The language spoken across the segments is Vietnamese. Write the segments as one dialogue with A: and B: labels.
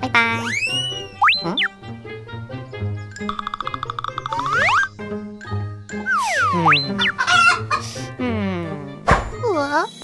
A: 拜拜。嗯。
B: 嗯。我。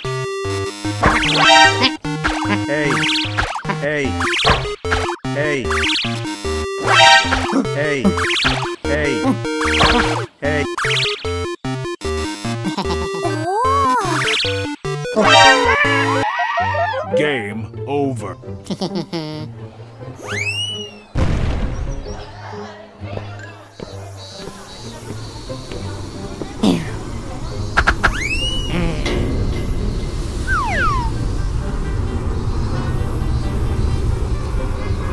B: Hey. Hey. Hey. Hey. Hey. Game over.